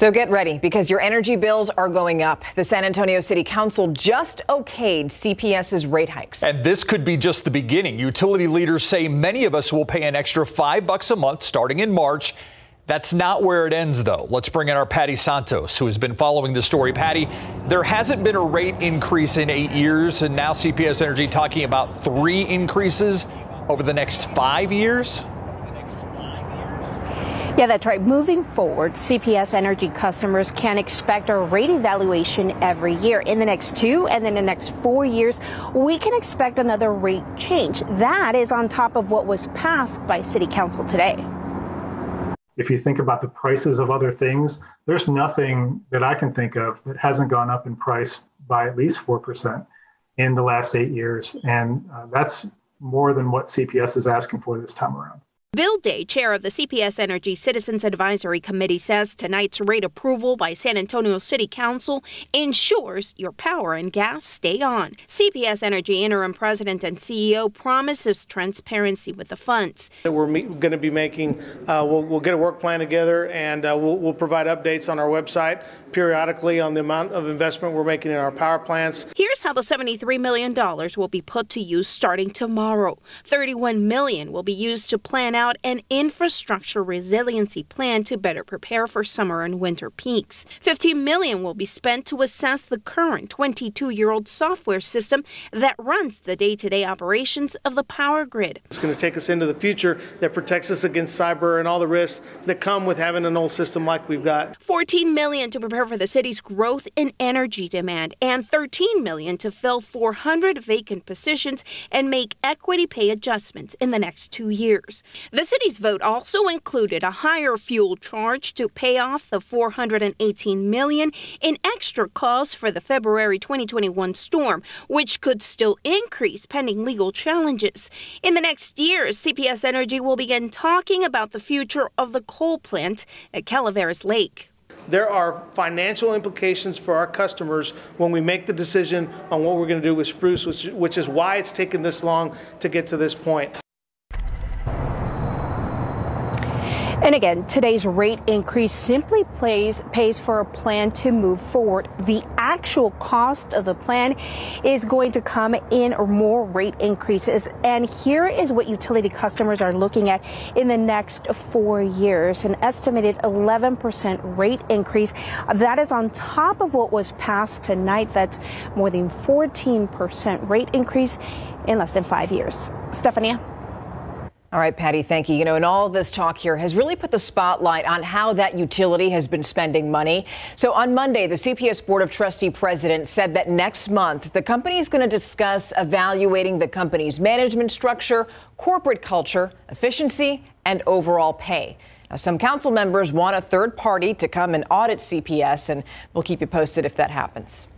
So get ready because your energy bills are going up. The San Antonio City Council just okayed CPS's rate hikes. And this could be just the beginning. Utility leaders say many of us will pay an extra five bucks a month starting in March. That's not where it ends, though. Let's bring in our Patty Santos, who has been following the story. Patty, there hasn't been a rate increase in eight years, and now CPS Energy talking about three increases over the next five years. Yeah, that's right. Moving forward, CPS Energy customers can expect a rate evaluation every year. In the next two and then the next four years, we can expect another rate change. That is on top of what was passed by City Council today. If you think about the prices of other things, there's nothing that I can think of that hasn't gone up in price by at least 4% in the last eight years. And uh, that's more than what CPS is asking for this time around. Bill Day, chair of the CPS Energy Citizens Advisory Committee, says tonight's rate approval by San Antonio City Council ensures your power and gas stay on. CPS Energy interim president and CEO promises transparency with the funds. We're going to be making, uh, we'll, we'll, get a work plan together and uh, we'll, we'll provide updates on our website periodically on the amount of investment we're making in our power plants. Here's how the $73 million will be put to use starting tomorrow. 31 million will be used to plan out an infrastructure resiliency plan to better prepare for summer and winter peaks. 15 million will be spent to assess the current 22-year-old software system that runs the day-to-day operations of the power grid. It's going to take us into the future that protects us against cyber and all the risks that come with having an old system like we've got. 14 million to prepare prepare for the city's growth in energy demand and 13 million to fill 400 vacant positions and make equity pay adjustments in the next 2 years. The city's vote also included a higher fuel charge to pay off the 418 million in extra costs for the February 2021 storm, which could still increase pending legal challenges. In the next year, CPS Energy will begin talking about the future of the coal plant at Calaveras Lake there are financial implications for our customers when we make the decision on what we're going to do with Spruce, which, which is why it's taken this long to get to this point. And again, today's rate increase simply plays, pays for a plan to move forward. The actual cost of the plan is going to come in more rate increases. And here is what utility customers are looking at in the next four years an estimated 11% rate increase. That is on top of what was passed tonight. That's more than 14% rate increase in less than five years. Stephanie. All right, Patty, thank you. You know, and all this talk here has really put the spotlight on how that utility has been spending money. So on Monday, the CPS Board of Trustee president said that next month, the company is going to discuss evaluating the company's management structure, corporate culture, efficiency, and overall pay. Now, some council members want a third party to come and audit CPS, and we'll keep you posted if that happens.